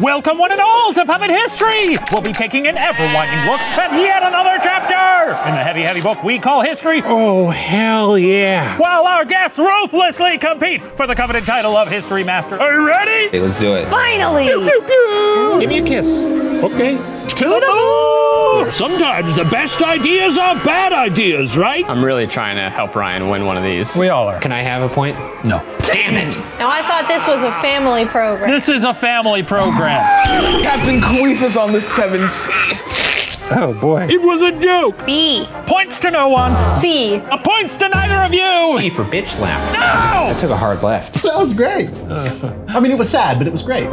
Welcome one and all to Puppet History! We'll be taking an ever-winding look at yet another chapter in the heavy, heavy book we call history. Oh, hell yeah. While our guests ruthlessly compete for the coveted title of History Master. Are you ready? Okay, let's do it. Finally! Give me a kiss. Okay. To the moon! Sometimes the best ideas are bad ideas, right? I'm really trying to help Ryan win one of these. We all are. Can I have a point? No. Damn it. Now, I thought this was a family program. This is a family program. Captain Queef is on the seven seas. Oh, boy. It was a joke. B. Points to no one. C. A points to neither of you. B for bitch slap. No! I took a hard left. That was great. I mean, it was sad, but it was great.